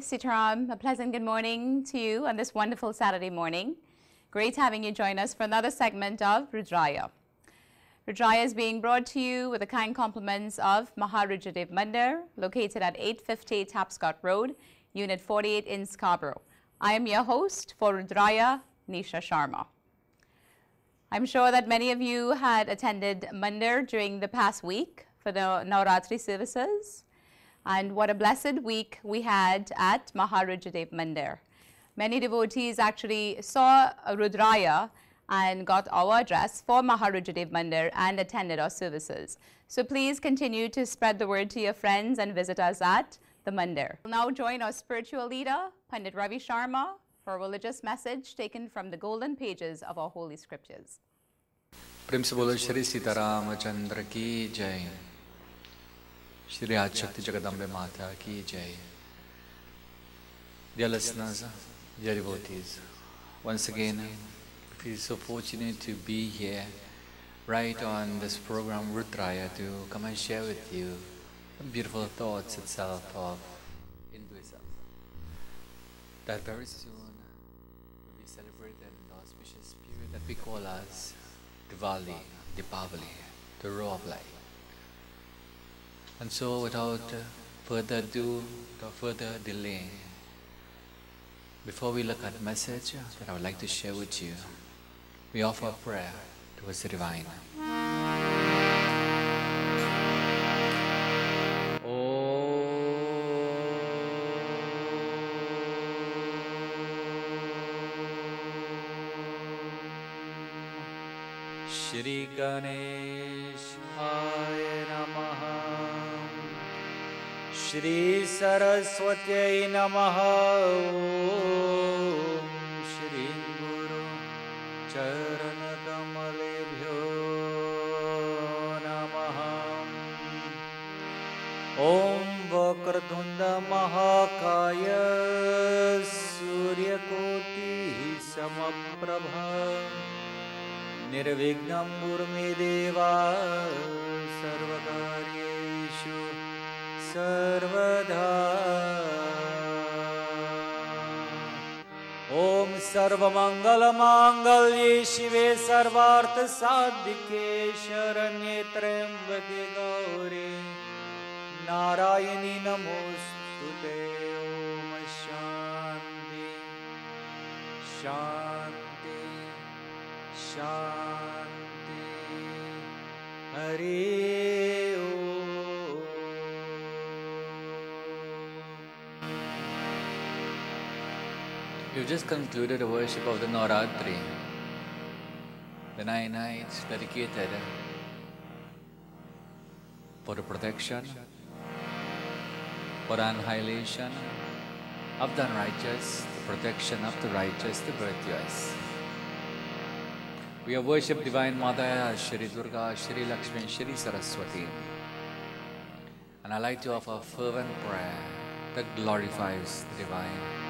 Sitaram. A pleasant good morning to you on this wonderful Saturday morning. Great having you join us for another segment of Rudraaya. Rudraaya is being brought to you with the kind compliments of Maharudradev Mandir, located at 850 Tapscott Road, Unit 48 in Scarborough. I am your host for Rudraaya, Nisha Sharma. I'm sure that many of you had attended Mandir during the past week for the Navratri services. And what a blessed week we had at Maharudradev Mandir. Many devotees actually saw Rudraaya and got our address for Maharudradev Mandir and attended our services. So please continue to spread the word to your friends and visit us at the Mandir. We'll now join our spiritual leader, Pandit Ravi Sharma, for a religious message taken from the golden pages of our holy scriptures. प्रेम से बोलो श्री श्री आदिशक्ति जगदम्बे माता की जय once again, we so fortunate to be here right on this program Rudraaya to come and share with you the beautiful thoughts itself of Hinduism. That very soon we be in the auspicious period that we call as Diwali, Deepavali, the row of light. And so, without uh, further ado, without further delay, before we look at the message that I would like to share with you, we offer a prayer towards the divine. Shri गणेशाय नमः श्री सरस्वत्यै नमः। श्री गुरु चरणकमलेभ्यो नमः। ॐ वक्रतुण्डमहाकाय सूर्यकोटिः समप्रभा। निर्विघ्नं गुरुमे देवा सर्वकार्येषु सर्वदा। ॐ सर्वमङ्गलमाङ्गल्ये शिवे सर्वार्थसाधिके शरण्ये त्र्यम्बके गौरे। नारायणी नमोऽस्तु ते। ॐ शान्ति। शान्ति। शान्ति। Hari You've just concluded the worship of the Navratri, the nine nights dedicated for the protection, for annihilation of the unrighteous, the protection of the righteous, the virtuous. We have worshipped Divine Mother Shri Durga, Shri Lakshmi, Shri Saraswati. And I like to offer a fervent prayer that glorifies the Divine.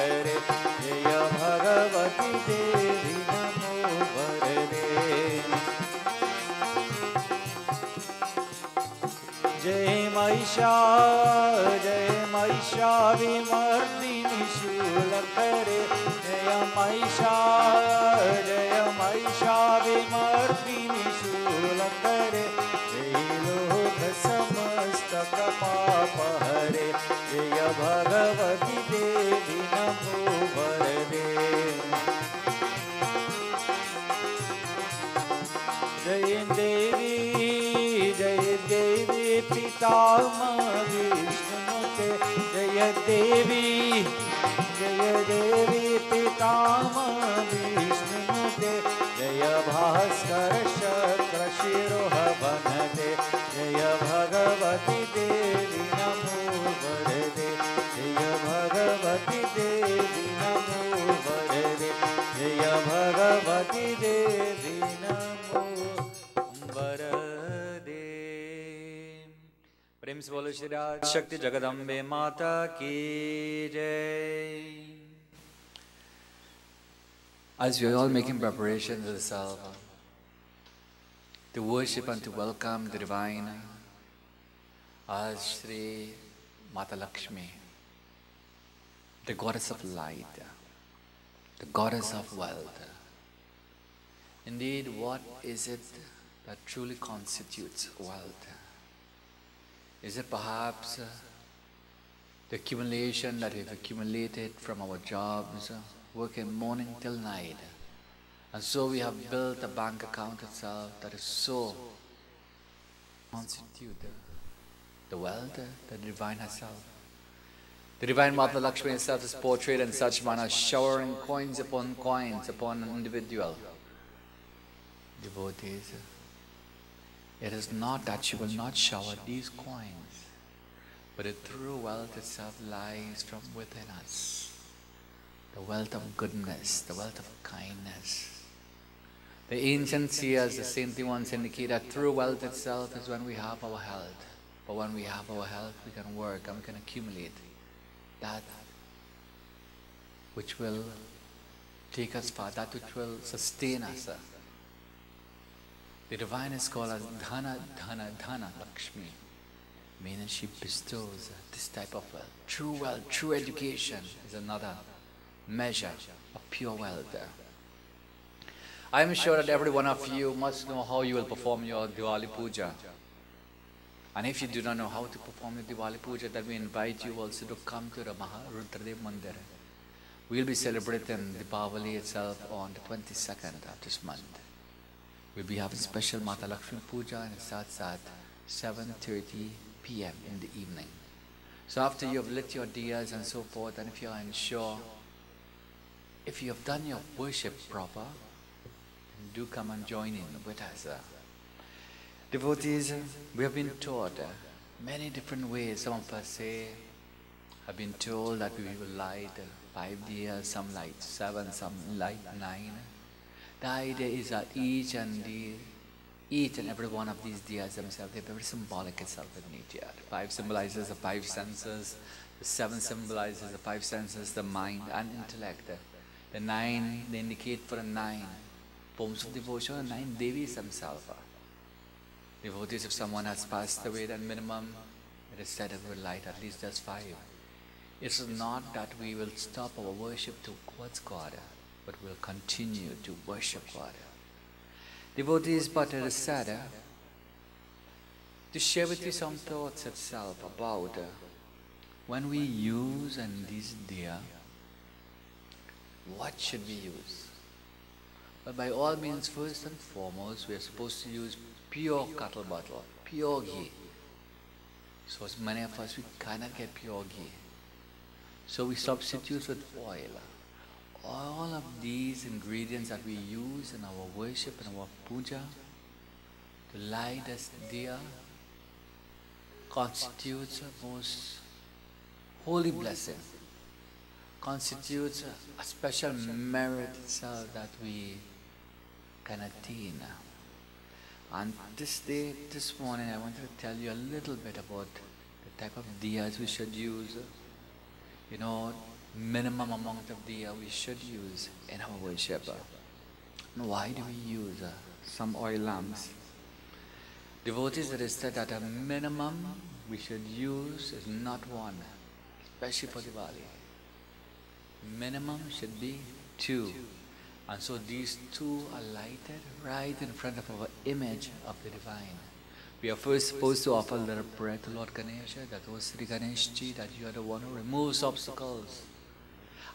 करे। जय भगवती देवी नमो वरदे। जय महिषा जय महिषा विमर्दिनी शूल करे। जय महिषा जय महिषा विमर्दिनी शूल करे। जय समस्तक पाप हरे जय भगवती देवी नमो वरदे जय देवी जय देवी पितामह विष्णुते जय देवी जय देवी पितामह विष्णुते जय भास्कर शक्र शिरोह बनते जय भगवती देवी नमो वरदे जय भगवती देवी नमो वरदे जय भगवती देवी नमो वरदे। प्रेम से बोलो श्री राज शक्ति जगदम्बे माता की जय As we are all making preparations to worship and to welcome the divine, as Sri Mata Lakshmi, the goddess of light, the goddess of wealth. Indeed, what is it that truly constitutes wealth? Is it perhaps the accumulation that we've accumulated from our jobs, working morning till night? And so we have built a bank account itself that is so constituted the wealth, uh, the divine herself. The divine Mother Lakshmi herself is portrayed in such manner, showering coins upon coins upon an individual. Devotees, it is not that she will not shower these coins, but the true wealth itself lies from within us. The wealth of goodness, the wealth of kindness. The ancient seers, the saintly ones indicate that true wealth itself is when we have our health. But when we have our health, we can work and we can accumulate that which will take us far, that which will sustain us. The divine is called as Dhana, Dhana, Dhana Lakshmi, meaning she bestows this type of wealth. True wealth, true education is another measure of pure wealth. I am sure that every one of you must know how you will perform your Diwali Puja. And if you do not know how to perform your Diwali Puja, then we invite you also to come to the Maharudradev Mandir. We'll be celebrating Diwali itself on the 22nd of this month. We'll be having special Mata Lakshmi Puja and starts at 7.30 p.m. in the evening. So after you have lit your diyas and so forth, and if you are unsure, if you have done your worship proper, do come and join in with us. uh. Devotees, we have been taught uh, many different ways. Some of us say, have been told that we will light uh, five diyas, some light seven, some light nine. The idea is that each and the each and every one of these diyas themselves, they're very symbolic itself in nature. Five symbolizes the five senses, the seven symbolizes the five senses, the mind and intellect. The nine, they indicate for the nine forms of devotion, nine devis themselves. Devotees, if someone has passed away, then minimum, it is said it will light at least just five. It's not that we will stop our worship towards God, but we'll continue to worship God. Devotees, but it is said to share with you some thoughts itself about when we use and these dear, what should we use? But by all means, first and foremost, we are supposed to use pure cattle butter, pure ghee. So as many of us, we cannot get pure ghee. So we substitute with oil. All of these ingredients that we use in our worship and our puja to light us dear constitutes a most holy blessing, constitutes a, special merit itself that we can attain. And this day, this morning, I wanted to tell you a little bit about the type of diyas we should use. You know, minimum amount of diya we should use in our worship. And why do we use uh, some oil lamps? Devotees register that a minimum we should use is not one, especially for Diwali minimum should be two. And so these two are lighted right in front of our image of the divine. We are first supposed to offer little prayer to Lord Ganesha, that was Sri Ganeshji, that you are the one who removes obstacles.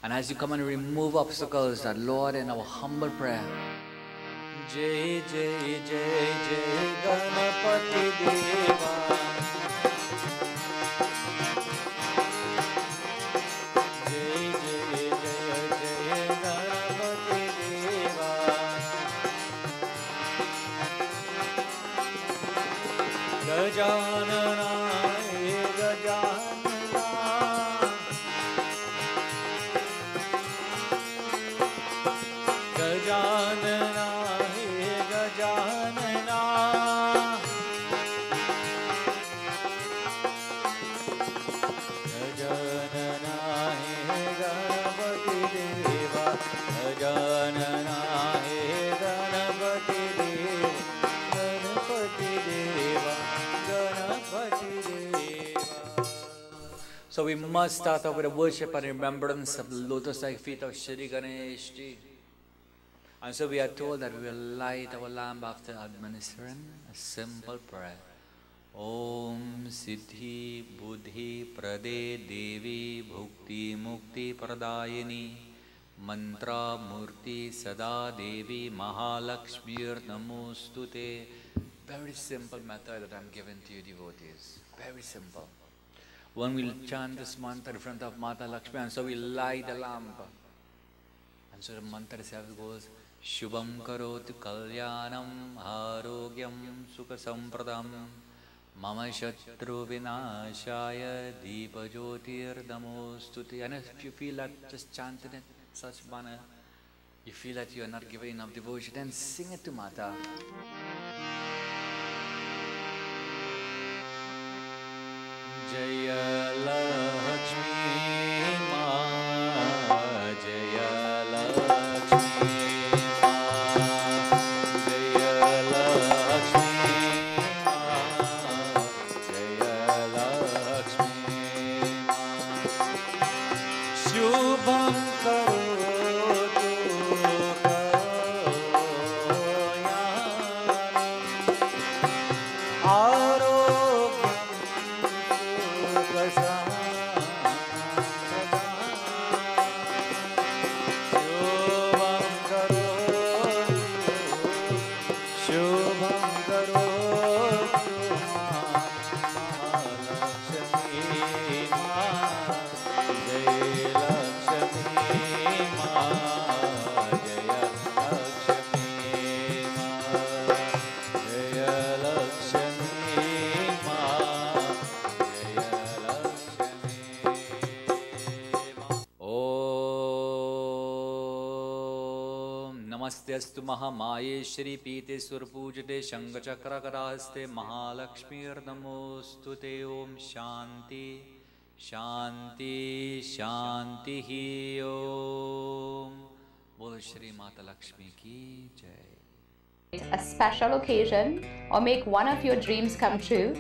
And as you come and remove obstacles, that Lord, in our humble prayer, Jai Jai Jai Jai Ganapati Deva we must start off with a worship and remembrance of the lotus-like feet of Shri Ganesh Ji. And so we are told that we will light our lamp after administering a simple prayer. Om Siddhi Buddhi Prade Devi Bhukti Mukti Pradayini Mantra Murti Sada Devi Mahalakshmir Namostute. Very simple method that I'm giving to you devotees. Very simple. One will chant this mantra in front of Mata Lakshmi and so we light the lamp. And so the mantra itself goes Shubham karoti kalyanam arogyam sukha sampradam mama shatru vinashaya deepa jyotir namostuti. And if you feel like just chanting it such manner, you feel that you are not giving enough devotion, then sing it to Mata. जय नमस्तेऽस्तु महामाये श्रीपीते सुरपूजिते शङ्खचक्रकरास्ते महालक्ष्मीर्नमोऽस्तु ते ॐ शान्ति शान्ति शान्तिः ॐ बोलो श्री माता लक्ष्मी की जय a special occasion or make one of your dreams come true,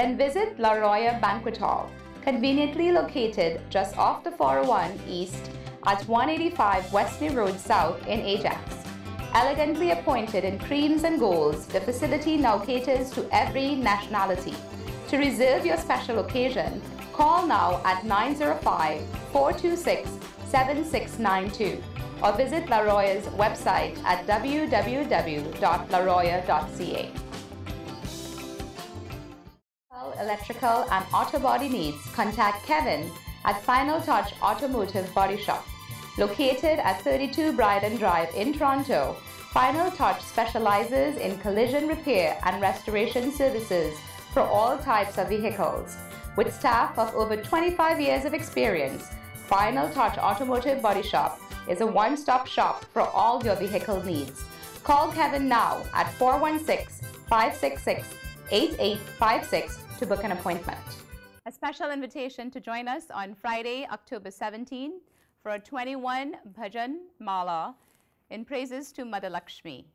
then visit La Roya Banquet Hall, conveniently located just off the 401 East at 185 Wesley Road South in Ajax. Elegantly appointed in creams and golds, the facility now caters to every nationality. To reserve your special occasion, call now at 905 426 7692 or visit La Roya's website at www.laroya.ca. Electrical and auto body needs, contact Kevin at Final Touch Automotive Body Shop. Located at 32 Bryden Drive in Toronto, Final Touch specializes in collision repair and restoration services for all types of vehicles. With staff of over 25 years of experience, Final Touch Automotive Body Shop is a one stop shop for all your vehicle needs. Call Kevin now at 416 566 8856 to book an appointment. a special invitation to join us on Friday, October 17 for a 21 bhajan mala in praises to Mother Lakshmi.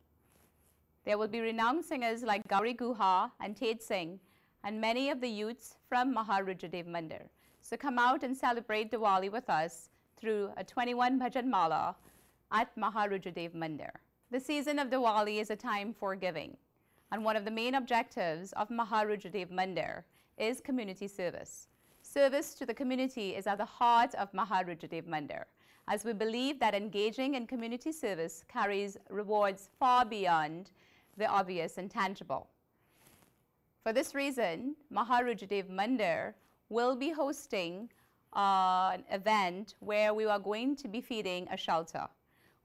There will be renowned singers like Gauri Guha and Tate Singh and many of the youths from Maharudradev Mandir. So come out and celebrate Diwali with us through a 21 bhajan mala at Maharudradev Mandir. The season of Diwali is a time for giving. And one of the main objectives of Maharudradev Mandir is community service. Service to the community is at the heart of Maharudradev Mandir, as we believe that engaging in community service carries rewards far beyond the obvious and tangible. For this reason, Maharudradev Mandir will be hosting uh, an event where we are going to be feeding a shelter.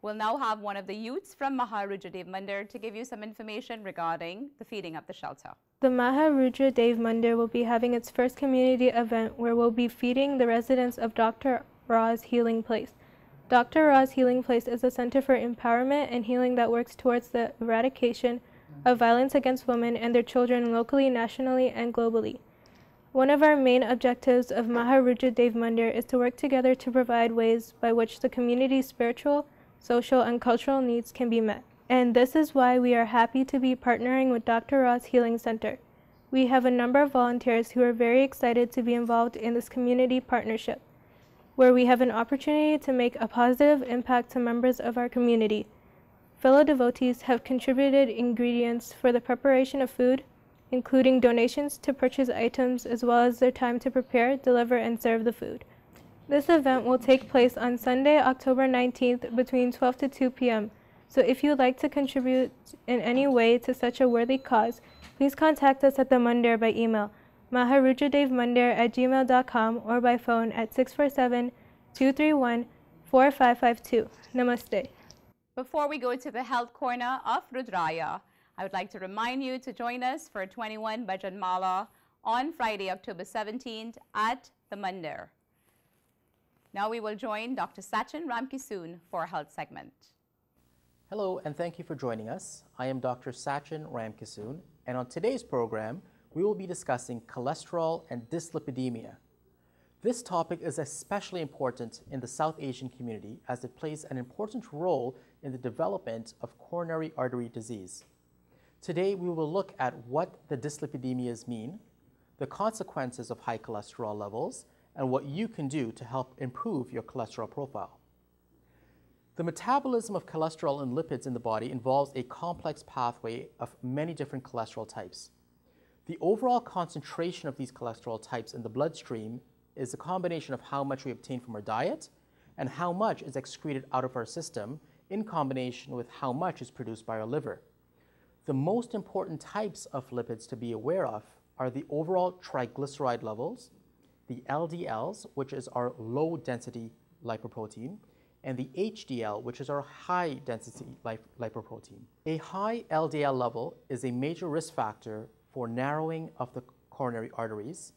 We'll now have one of the youths from Maharudradev Mandir to give you some information regarding the feeding of the shelter. The Maharudra Dev Mandir will be having its first community event where we'll be feeding the residents of Dr. Roz's Healing Place. Dr. Roz's Healing Place is a center for empowerment and healing that works towards the eradication of violence against women and their children locally, nationally, and globally. One of our main objectives of Maharudra Dev Mandir is to work together to provide ways by which the community's spiritual, social, and cultural needs can be met and this is why we are happy to be partnering with Dr. Ross Healing Center. We have a number of volunteers who are very excited to be involved in this community partnership, where we have an opportunity to make a positive impact to members of our community. Fellow devotees have contributed ingredients for the preparation of food, including donations to purchase items as well as their time to prepare, deliver, and serve the food. This event will take place on Sunday, October 19th between 12 to 2 p.m. So if you would like to contribute in any way to such a worthy cause, please contact us at the Mandir by email, maharudradevmandir at gmail.com or by phone at 647-231-4552. Namaste. Before we go to the health corner of Rudraaya, I would like to remind you to join us for 21 Bhajan Mala on Friday, October 17th at the Mandir. Now we will join Dr. Sachin Ramkisoon for a health segment. Hello, and thank you for joining us. I am Dr. Sachin Ramkisoon, and on today's program, we will be discussing cholesterol and dyslipidemia. This topic is especially important in the South Asian community as it plays an important role in the development of coronary artery disease. Today, we will look at what the dyslipidemias mean, the consequences of high cholesterol levels, and what you can do to help improve your cholesterol profile. The metabolism of cholesterol and lipids in the body involves a complex pathway of many different cholesterol types. The overall concentration of these cholesterol types in the bloodstream is a combination of how much we obtain from our diet and how much is excreted out of our system in combination with how much is produced by our liver. The most important types of lipids to be aware of are the overall triglyceride levels, the LDLs, which is our low density lipoprotein, and the HDL, which is our high density lipoprotein. A high LDL level is a major risk factor for narrowing of the coronary arteries,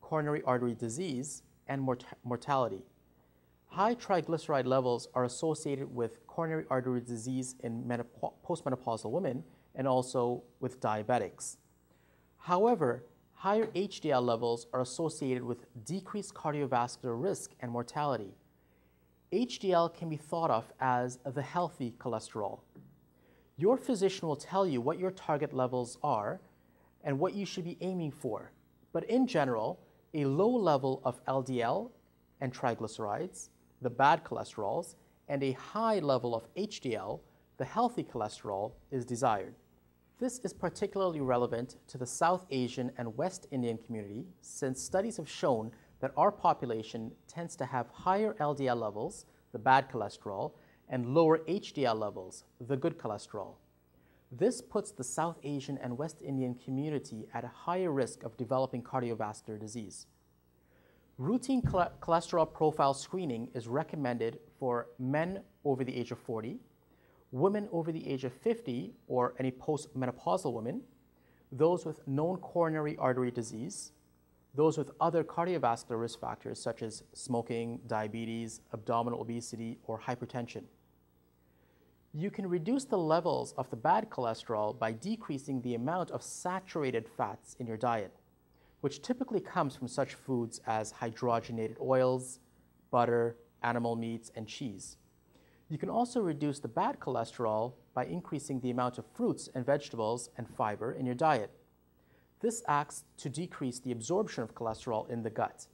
coronary artery disease, and mort mortality. High triglyceride levels are associated with coronary artery disease in postmenopausal women and also with diabetics. However, higher HDL levels are associated with decreased cardiovascular risk and mortality. HDL can be thought of as the healthy cholesterol. Your physician will tell you what your target levels are and what you should be aiming for. But in general, a low level of LDL and triglycerides, the bad cholesterols, and a high level of HDL, the healthy cholesterol, is desired. This is particularly relevant to the South Asian and West Indian community since studies have shown that our population tends to have higher LDL levels, the bad cholesterol, and lower HDL levels, the good cholesterol. This puts the South Asian and West Indian community at a higher risk of developing cardiovascular disease. Routine cholesterol profile screening is recommended for men over the age of 40, women over the age of 50 or any postmenopausal women, those with known coronary artery disease, those with other cardiovascular risk factors such as smoking, diabetes, abdominal obesity, or hypertension. You can reduce the levels of the bad cholesterol by decreasing the amount of saturated fats in your diet. which typically comes from such foods as hydrogenated oils, butter, animal meats, and cheese. You can also reduce the bad cholesterol by increasing the amount of fruits and vegetables and fiber in your diet. This acts to decrease the absorption of cholesterol in the gut.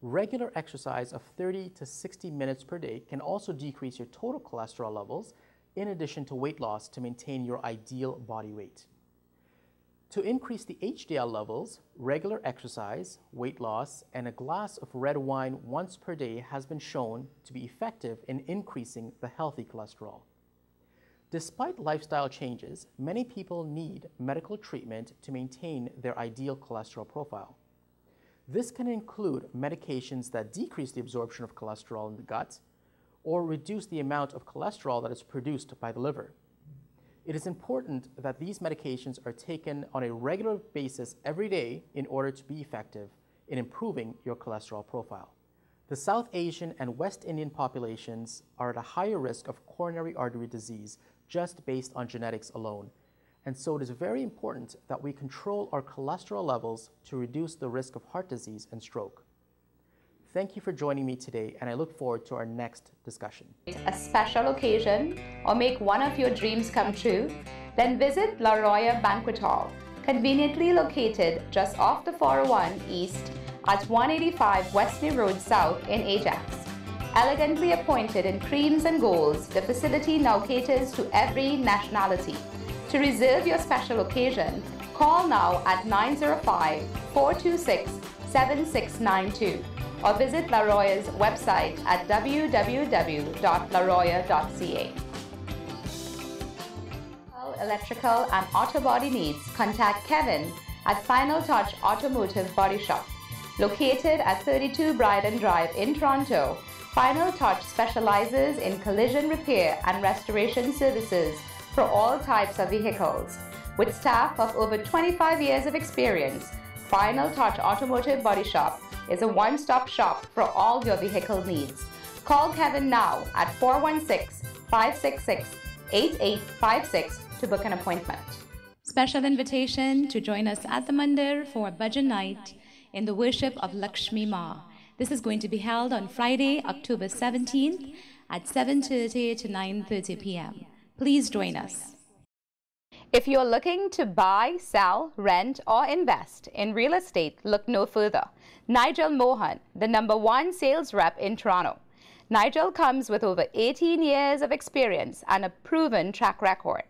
Regular exercise of 30 to 60 minutes per day can also decrease your total cholesterol levels in addition to weight loss to maintain your ideal body weight. To increase the HDL levels, regular exercise, weight loss, and a glass of red wine once per day has been shown to be effective in increasing the healthy cholesterol. Despite lifestyle changes, many people need medical treatment to maintain their ideal cholesterol profile. This can include medications that decrease the absorption of cholesterol in the gut or reduce the amount of cholesterol that is produced by the liver. It is important that these medications are taken on a regular basis every day in order to be effective in improving your cholesterol profile. The South Asian and West Indian populations are at a higher risk of coronary artery disease just based on genetics alone. And so it is very important that we control our cholesterol levels to reduce the risk of heart disease and stroke. Thank you for joining me today, and I look forward to our next discussion. a special occasion or make one of your dreams come true, then visit La Roya Banquet Hall, conveniently located just off the 401 East at 185 Wesley Road South in Ajax. Elegantly appointed in creams and golds, the facility now caters to every nationality. To reserve your special occasion, call now at 905 426 7692 or visit La Roya's website at www.laroya.ca. Electrical and auto body needs, contact Kevin at Final Touch Automotive Body Shop. Located at 32 Bryden Drive in Toronto, Final Touch specializes in collision repair and restoration services for all types of vehicles. With staff of over 25 years of experience, Final Touch Automotive Body Shop is a one stop shop for all your vehicle needs. Call Kevin now at 416 566 8856 to book an appointment. Special invitation to join us at the Mandir for a Bhajan night in the worship of Lakshmi Ma. This is going to be held on Friday, October 17th at 7:30 to 9:30 p.m. Please join us. If you're looking to buy, sell, rent, or invest in real estate, look no further. Nigel Mohan, the number one sales rep in Toronto. Nigel comes with over 18 years of experience and a proven track record.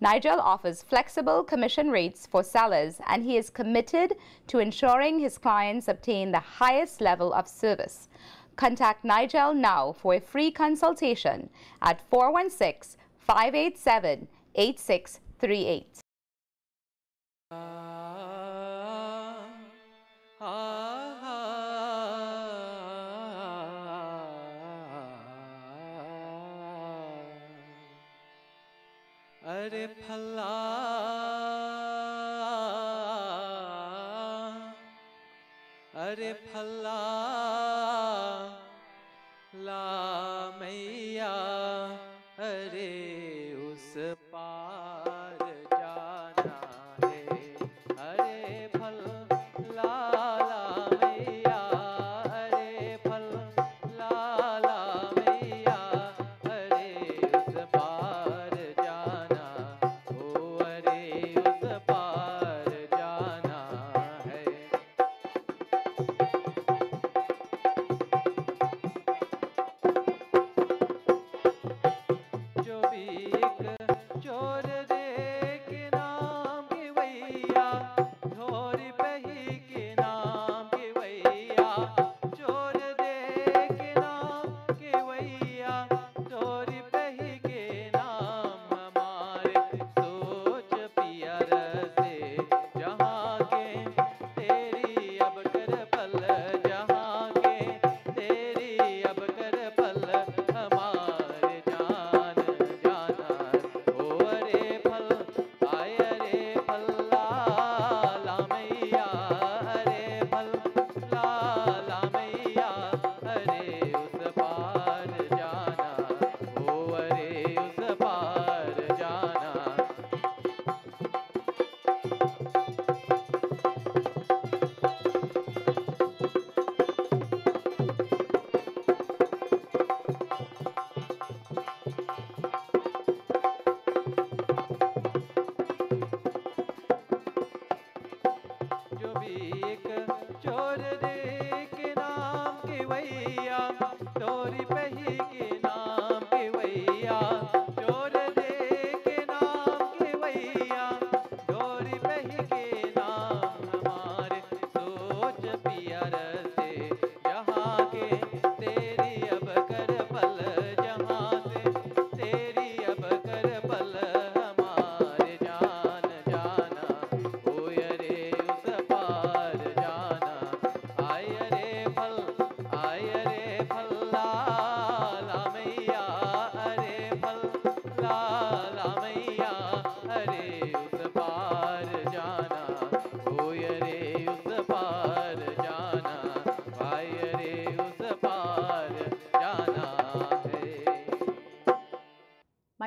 Nigel offers flexible commission rates for sellers and he is committed to ensuring his clients obtain the highest level of service. Contact Nigel now for a free consultation at 416 587 8638. Ah, ah, अरे फला अरे फला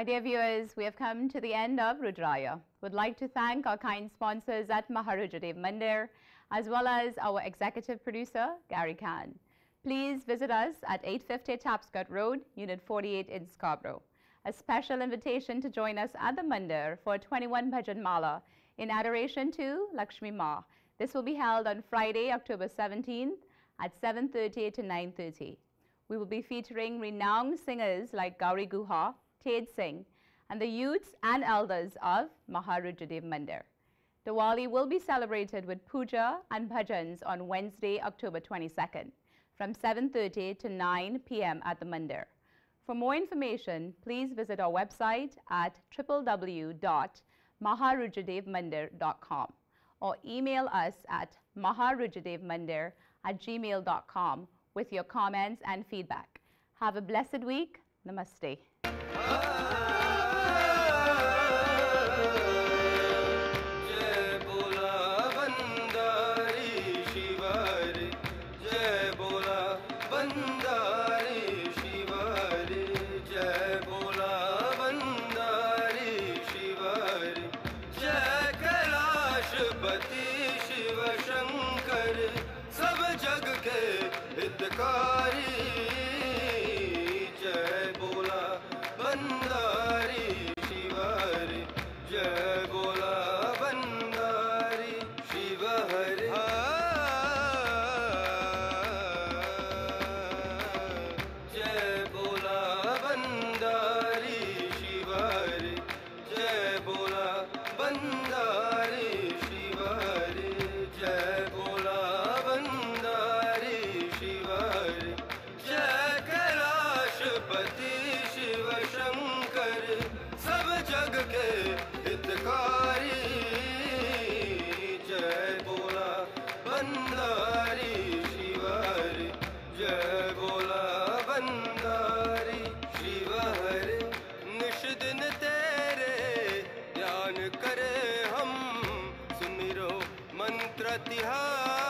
dear viewers, we have come to the end of Rudraaya. Would like to thank our kind sponsors at Maharudradev Mandir, as well as our executive producer, Gary Khan. Please visit us at 850 Tapscott Road, Unit 48 in Scarborough. A special invitation to join us at the Mandir for 21 Bhajan Mala in adoration to Lakshmi Ma. This will be held on Friday, October 17th at 7.30 to 9.30. We will be featuring renowned singers like Gauri Guha, Ted Singh, and the youths and elders of Maharudradev Mandir. Diwali will be celebrated with puja and bhajans on Wednesday, October 22nd from 7.30 to 9 p.m. at the Mandir. For more information, please visit our website at www.maharudradevmandir.com or email us at maharudradevmandir at gmail.com with your comments and feedback. Have a blessed week. Namaste. Ah!